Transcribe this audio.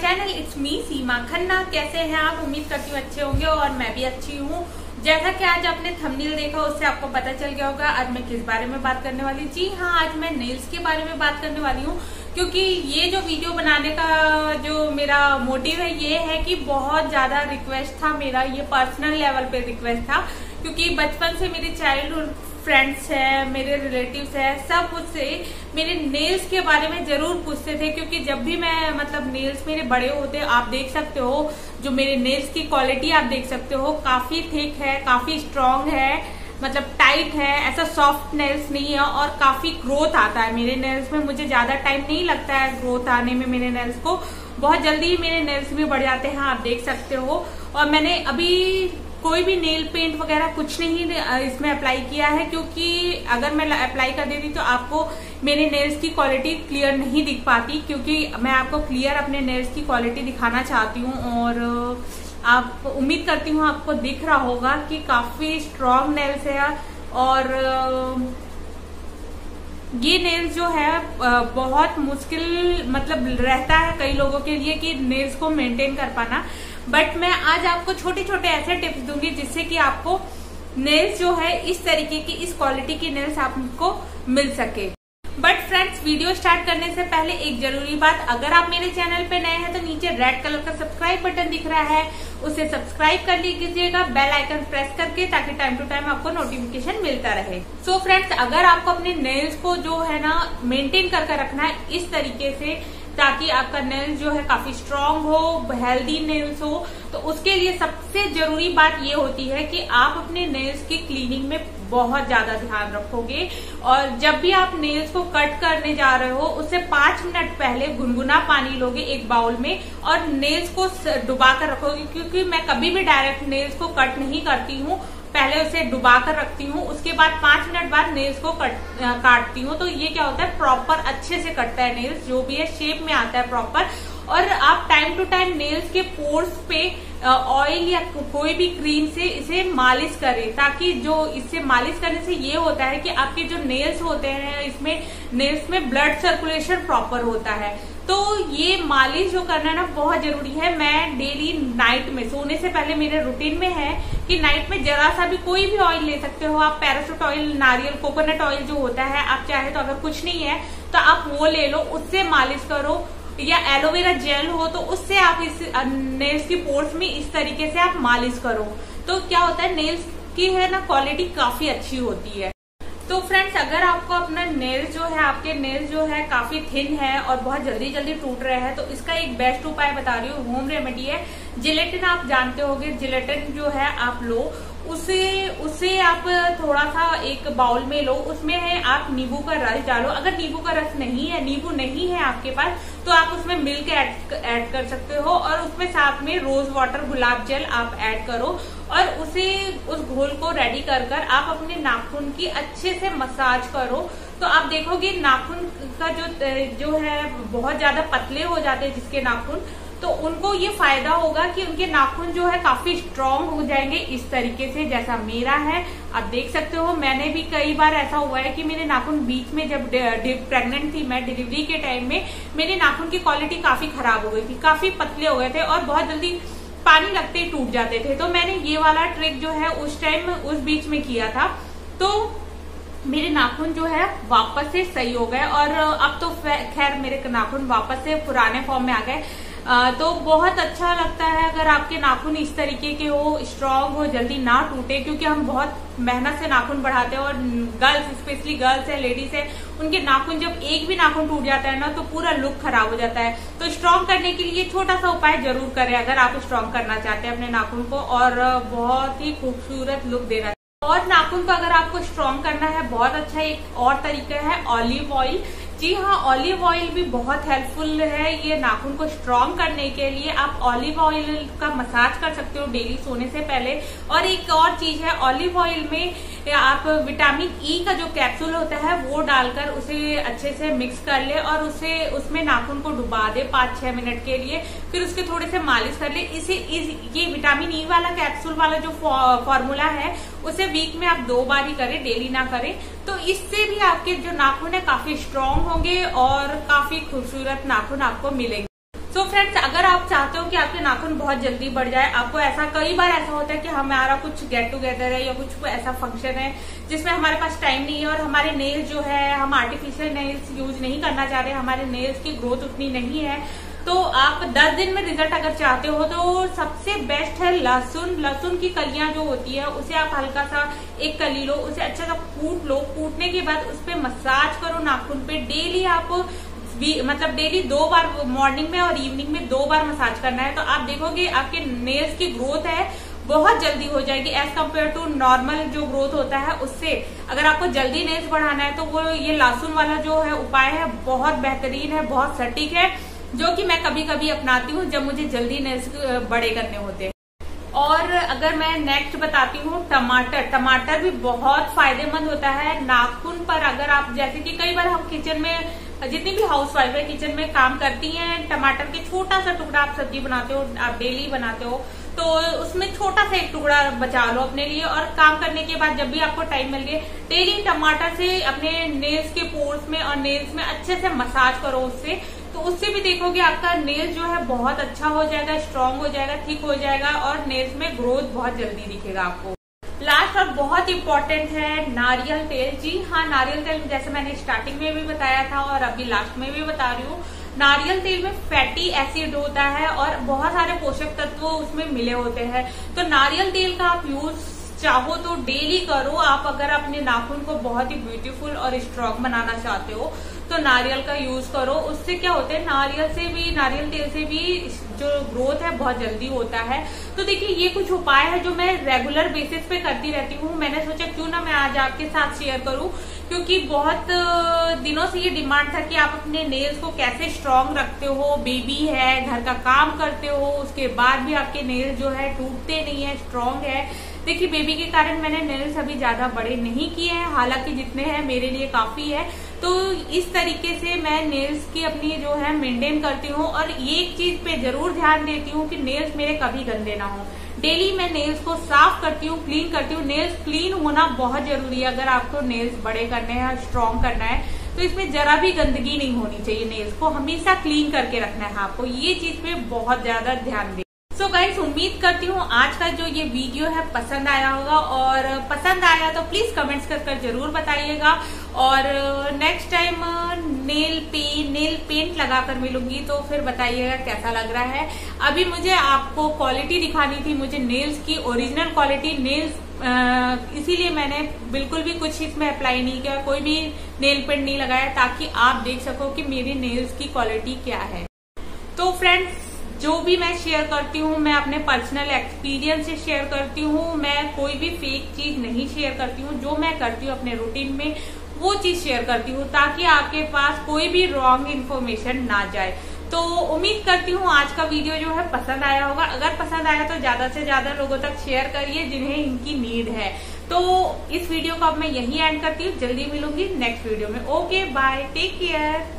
Channel it's me Seema Khanna. कैसे हैं आप? उम्मीद करती हूँ अच्छे होंगे और मैं भी अच्छी हूँ। जैसा कि आज आपने थंबनेल देखा, उससे आपको पता चल गया होगा, आज मैं किस बारे में बात करने वाली जी हाँ आज मैं नेल्स के बारे में बात करने वाली हूँ, क्योंकि ये जो वीडियो बनाने का जो मेरा मोटिव है, ये है कि बहुत ज़्यादा रिक्वेस्ट था मेरा, ये पर्सनल लेवल पे रिक्वेस्ट था, क्योंकि बचपन से मेरी चाइल्डहुड फ्रेंड्स है, मेरे रिलेटिव्स है, सब मुझसे, मेरे नेल्स के बारे में ज़रूर पूछते थे, क्योंकि जब भी मैं मतलब नेल्स मेरे बड़े होते, आप देख सकते हो, जो मेरे नेल्स की क्वालिटी आप देख सकते हो, काफ़ी थिक है, काफ़ी स्ट्रांग है मतलब टाइट है, ऐसा सॉफ्ट नेल्स नहीं है, और काफ़ी ग्रोथ आता है मेरे नेल्स में, मुझे ज़्यादा टाइम नहीं लगता है ग्रोथ आने में मेरे नेल्स को, बहुत जल्दी ही मेरे नेल्स भी बढ़ जाते हैं, आप देख सकते हो, और मैंने अभी कोई भी नेल पेंट वगैरह कुछ नहीं इसमें अप्लाई किया है, क्योंकि अगर मैं अप्लाई कर देती तो आपको मेरे नेल्स की क्वालिटी क्लियर नहीं दिख पाती, क्योंकि मैं आपको क्लियर अपने नेल्स की क्वालिटी दिखाना चाहती हूँ, और आप उम्मीद करती हूँ आपको दिख रहा होगा कि काफ़ी स्ट्रॉन्ग नेल्स है और ये नेल्स जो है बहुत मुश्किल मतलब रहता है कई लोगों के लिए कि नेल्स को मेंटेन कर पाना। बट मैं आज आपको छोटे छोटे ऐसे टिप्स दूँगी जिससे कि आपको नेल्स जो है, इस तरीके की, इस क्वालिटी की नेल्स आपको मिल सके। बट फ्रेंड्स वीडियो स्टार्ट करने से पहले एक ज़रूरी बात, अगर आप मेरे चैनल पे नए हैं तो नीचे रेड कलर का सब्सक्राइब बटन दिख रहा है उसे सब्सक्राइब कर लीजिएगा बेल आइकन प्रेस करके, ताकि टाइम टू टाइम आपको नोटिफिकेशन मिलता रहे। सो so फ्रेंड्स अगर आपको अपने नेल्स को जो है ना मेंटेन करके रखना है, इस तरीके से, ताकि आपका नेल्स जो है काफ़ी स्ट्रांग हो हेल्दी नेल्स हो तो उसके लिए सबसे ज़रूरी बात ये होती है कि आप अपने नेल्स की क्लीनिंग में बहुत ज़्यादा ध्यान रखोगे। और जब भी आप नेल्स को कट करने जा रहे हो उससे पाँच मिनट पहले गुनगुना पानी लोगे एक बाउल में, और नेल्स को डुबा कर रखोगे क्योंकि मैं कभी भी डायरेक्ट नेल्स को कट नहीं करती हूँ। पहले उसे डुबा कर रखती हूँ, उसके बाद पाँच मिनट बाद नेल्स को कट काटती हूँ। तो ये क्या होता है प्रॉपर अच्छे से कटता है नेल्स जो भी है शेप में आता है प्रॉपर और आप टाइम टू टाइम नेल्स के पोर्स पे ऑयल या कोई भी क्रीम से इसे मालिश करें, ताकि जो इससे मालिश करने से ये होता है कि आपके जो नेल्स होते हैं, इसमें नेल्स में ब्लड सर्कुलेशन प्रॉपर होता है। तो ये मालिश जो करना ना बहुत ज़रूरी है। मैं डेली नाइट में, सोने से पहले मेरे रूटीन में है कि नाइट में जरा सा भी कोई भी ऑयल ले सकते हो। आप पैरासूट ऑयल नारियल कोकोनट ऑयल जो होता है, आप चाहे तो अगर कुछ नहीं है तो आप वो ले लो, उससे मालिश करो। या एलोवेरा जेल हो तो उससे आप इस नेल्स की पोर्स में इस तरीके से आप मालिश करो। तो क्या होता है नेल्स की है ना क्वालिटी काफ़ी अच्छी होती है। फ्रेंड्स अगर आपको अपना नेल जो है, आपके नेल जो है काफ़ी थिन है और बहुत जल्दी जल्दी टूट रहे हैं तो इसका एक बेस्ट उपाय बता रही हूँ होम रेमेडी है। जिलेटिन आप जानते होंगे, जिलेटिन जो है आप लो, उसे उसे आप थोड़ा सा एक बाउल में लो, उसमें है आप नींबू का रस डालो। अगर नींबू का रस नहीं है, नींबू नहीं है आपके पास तो आप उसमें मिल्क ऐड ऐड कर सकते हो और उसमें साथ में रोज वाटर गुलाब जल आप ऐड करो और उसे, उस घोल को रेडी कर कर आप अपने नाखून की अच्छे से मसाज करो। तो आप देखोगे नाखून का जो जो है, बहुत ज़्यादा पतले हो जाते हैं जिसके नाखून। तो उनको ये फ़ायदा होगा कि उनके नाखून जो है काफ़ी स्ट्रांग हो जाएँगे इस तरीके से, जैसा मेरा है। आप देख सकते हो, मैंने भी कई बार ऐसा हुआ है कि मेरे नाखून बीच में जब प्रेग्नेंट थी मैं डिलीवरी के टाइम में, मेरे नाखून की क्वालिटी काफ़ी खराब हो गई थी, काफ़ी पतले हो गए थे और बहुत जल्दी पानी लगते ही टूट जाते थे। तो मैंने ये वाला ट्रिक जो है उस टाइम उस बीच में किया था। तो मेरे नाखून जो है वापस से सही हो गए और अब तो खैर मेरे नाखून वापस से पुराने फॉर्म में आ गए। तो बहुत अच्छा लगता है अगर आपके नाखून इस तरीके के हो स्ट्रांग हो, जल्दी ना टूटे, क्योंकि हम बहुत मेहनत से नाखून बढ़ाते हैं और गर्ल्स स्पेशली गर्ल्स है लेडीज़ है, उनके नाखून जब एक भी नाखून टूट जाता है ना तो पूरा लुक खराब हो जाता है। तो स्ट्रांग करने के लिए छोटा सा उपाय ज़रूर करें अगर आप स्ट्रांग करना चाहते हैं अपने नाखून को और बहुत ही खूबसूरत लुक देना और नाखून को अगर आपको स्ट्रांग करना है, बहुत अच्छा एक और तरीका है ऑलिव ऑयल जी हाँ ऑलिव ऑयल भी बहुत हेल्पफुल है ये नाखून को स्ट्रॉन्ग करने के लिए। आप ऑलिव ऑयल का मसाज कर सकते हो डेली सोने से पहले। और एक और चीज़ है ऑलिव ऑयल में आप विटामिन ई e का जो कैप्सूल होता है वो डालकर उसे अच्छे से मिक्स कर ले और उसे उसमें नाखून को डुबा दे पाँच छह मिनट के लिए। फिर उसके थोड़े से मालिश कर ले। इसे इस, ये विटामिन ई e वाला कैप्सूल वाला जो फॉर्मूला है उसे वीक में आप दो बार ही करें डेली ना करें। तो इससे भी आपके जो नाखून है काफ़ी स्ट्रांग होंगे और काफ़ी खूबसूरत नाखून आपको मिलेंगे। सो so फ्रेंड्स अगर आप चाहते हो कि आपके नाखून बहुत जल्दी बढ़ जाए, आपको ऐसा कई बार ऐसा होता है कि हमारा कुछ गेट टुगेदर है या कुछ ऐसा फ़ंक्शन है, जिसमें हमारे पास टाइम नहीं है और हमारे नेल्स जो है, हम आर्टिफिशियल नेल्स यूज़ नहीं करना चाह रहे, हमारे नेल्स की ग्रोथ उतनी नहीं है तो आप 10 दिन में रिज़ल्ट अगर चाहते हो तो सबसे बेस्ट है लहसुन। लहसुन की कलियाँ जो होती है, उसे आप हल्का सा एक कली लो, उसे अच्छा सा कूट लो। कूटने के बाद उस पर मसाज करो नाखून पे। डेली आप मतलब डेली दो बार मॉर्निंग में और इवनिंग में दो बार मसाज करना है। तो आप देखोगे आपके नेल्स की ग्रोथ है, बहुत जल्दी हो जाएगी। एज कंपेयर टू नॉर्मल जो ग्रोथ होता है, उससे अगर आपको जल्दी नेल्स बढ़ाना है तो वो ये लहसुन वाला जो है उपाय है, बहुत बेहतरीन है, बहुत सटीक है। जो कि मैं कभी कभी अपनाती हूँ जब मुझे जल्दी नेल्स बड़े करने होते हैं। और अगर मैं नेक्स्ट बताती हूँ, टमाटर। टमाटर भी बहुत फ़ायदेमंद होता है नाखून पर। अगर आप, जैसे कि कई बार हम किचन में, जितनी भी हाउस वाइफ है, किचन में काम करती हैं, टमाटर के छोटा सा टुकड़ा आप सब्ज़ी बनाते हो, आप डेली बनाते हो तो उसमें छोटा सा एक टुकड़ा बचा लो अपने लिए। और काम करने के बाद जब भी आपको टाइम मिल गए डेली टमाटर से अपने नेल्स के पोर्स में और नेल्स में अच्छे से मसाज करो उससे। तो उससे भी देखोगे आपका नेल्स जो है बहुत अच्छा हो जाएगा स्ट्रांग हो जाएगा थिक हो जाएगा और नेल्स में ग्रोथ बहुत जल्दी दिखेगा आपको। लास्ट और बहुत इंपॉर्टेंट है नारियल तेल। जी हाँ नारियल तेल जैसे मैंने स्टार्टिंग में भी बताया था और अभी लास्ट में भी बता रही हूँ, नारियल तेल में फैटी एसिड होता है और बहुत सारे पोषक तत्व उसमें मिले होते हैं। तो नारियल तेल का आप यूज़ चाहो तो डेली करो। आप अगर अपने नाखून को बहुत ही ब्यूटीफुल और स्ट्रॉन्ग बनाना चाहते हो तो नारियल का यूज़ करो। उससे क्या होता है, नारियल से भी, नारियल तेल से भी जो ग्रोथ है बहुत जल्दी होता है। तो देखिए, ये कुछ उपाय है जो मैं रेगुलर बेसिस पे करती रहती हूँ। मैंने सोचा क्यों ना मैं आज आपके साथ शेयर करूँ, क्योंकि बहुत दिनों से ये डिमांड था कि आप अपने नेल्स को कैसे स्ट्रांग रखते हो। बेबी है, घर का काम करते हो, उसके बाद भी आपके नेल्स जो है टूटते नहीं है स्ट्रांग है। देखिए बेबी के कारण मैंने नेल्स अभी ज़्यादा बड़े नहीं किए हैं। हालाँकि जितने हैं मेरे लिए काफ़ी है। तो इस तरीके से मैं नेल्स की अपनी जो है मेंटेन करती हूँ और ये एक चीज़ पे ज़रूर ध्यान देती हूँ कि नेल्स मेरे कभी गंदे ना हो। डेली मैं नेल्स को साफ़ करती हूँ क्लीन करती हूँ। नेल्स क्लीन होना बहुत ज़रूरी है अगर आपको नेल्स बड़े करने हैं स्ट्रॉन्ग करना है तो इसमें जरा भी गंदगी नहीं होनी चाहिए। नेल्स को हमेशा क्लीन करके रखना है आपको। ये चीज़ पे बहुत ज़्यादा ध्यान दें सो so गाइस उम्मीद करती हूँ आज का जो ये वीडियो है पसंद आया होगा और पसंद आया तो प्लीज़ कमेंट्स कर कर ज़रूर बताइएगा। और next time nail pen nail paint लगाकर मिलूँगी तो फिर बताइएगा कैसा लग रहा है। अभी मुझे आपको क्वालिटी दिखानी थी, मुझे नेल्स की ओरिजिनल क्वालिटी नेल्स इसीलिए मैंने बिल्कुल भी कुछ इसमें अप्लाई नहीं किया, कोई भी नेल पेंट नहीं लगाया ताकि आप देख सको कि मेरी नेल्स की क्वालिटी क्या है। तो फ्रेंड्स जो भी मैं शेयर करती हूँ, मैं अपने पर्सनल एक्सपीरियंस से शेयर करती हूँ, मैं कोई भी फेक चीज़ नहीं शेयर करती हूँ, जो मैं करती हूँ अपने रूटीन में, वो चीज़ शेयर करती हूँ ताकि आपके पास कोई भी रॉन्ग इन्फॉर्मेशन ना जाए। तो उम्मीद करती हूँ आज का वीडियो जो है पसंद आया होगा। अगर पसंद आया तो ज़्यादा से ज़्यादा लोगों तक शेयर करिए जिन्हें इनकी नीड है। तो इस वीडियो को अब मैं यही एंड करती हूँ। जल्दी मिलूँगी नेक्स्ट वीडियो में। Okay bye take care